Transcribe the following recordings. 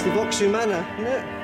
It's the Vox Humana, isn't it?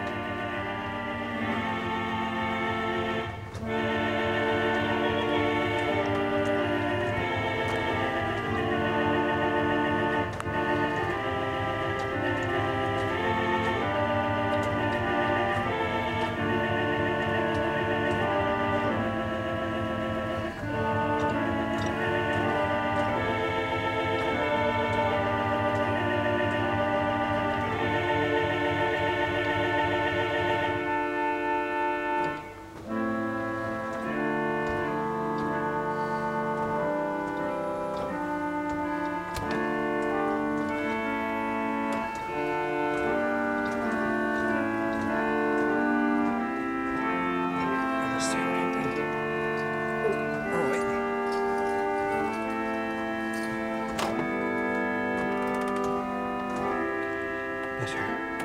的事儿。